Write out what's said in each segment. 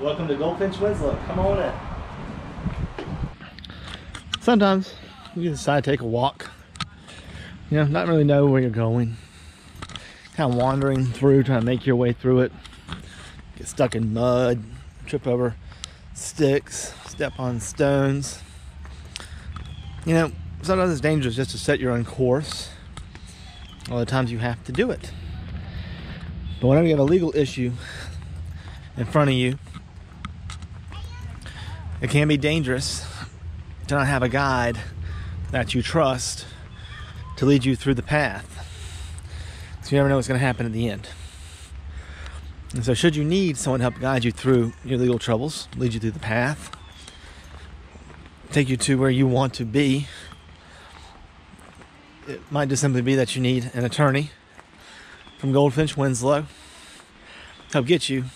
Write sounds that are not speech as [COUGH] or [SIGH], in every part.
Welcome to Goldfinch Winslow. Come on in. Sometimes you decide to take a walk. You know, not really know where you're going. Kind of wandering through, trying to make your way through it. Get stuck in mud, trip over sticks, step on stones. You know, sometimes it's dangerous just to set your own course. Other times you have to do it. But whenever you have a legal issue in front of you, it can be dangerous to not have a guide that you trust to lead you through the path. So you never know what's going to happen at the end. And so, should you need someone to help guide you through your legal troubles, lead you through the path, take you to where you want to be, it might just simply be that you need an attorney from Goldfinch Winslow to help get you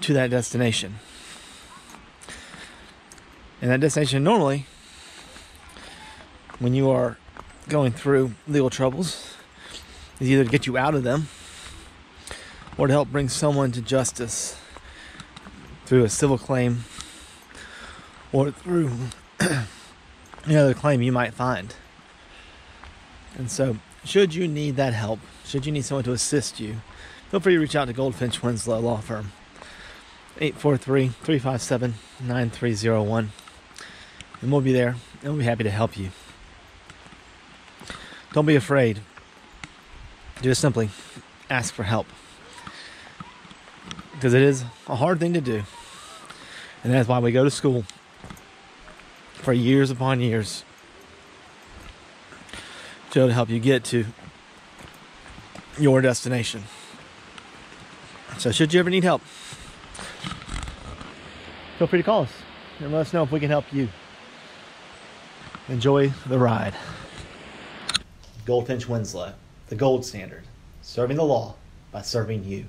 to that destination. And that destination normally, when you are going through legal troubles, is either to get you out of them or to help bring someone to justice through a civil claim or through [CLEARS THROAT] any other claim you might find. And so, should you need that help, should you need someone to assist you, feel free to reach out to Goldfinch Winslow Law Firm. 843 357 9301. And we'll be there and we'll be happy to help you. Don't be afraid. Just simply ask for help. Because it is a hard thing to do. And that's why we go to school for years upon years to help you get to your destination. So, should you ever need help, feel free to call us and let us know if we can help you. Enjoy the ride. Goldfinch Winslow, the gold standard, serving the law by serving you.